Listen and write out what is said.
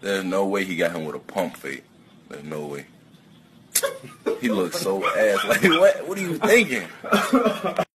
There's no way he got him with a pump fake. There's no way. He looks so ass. Like what? What are you thinking?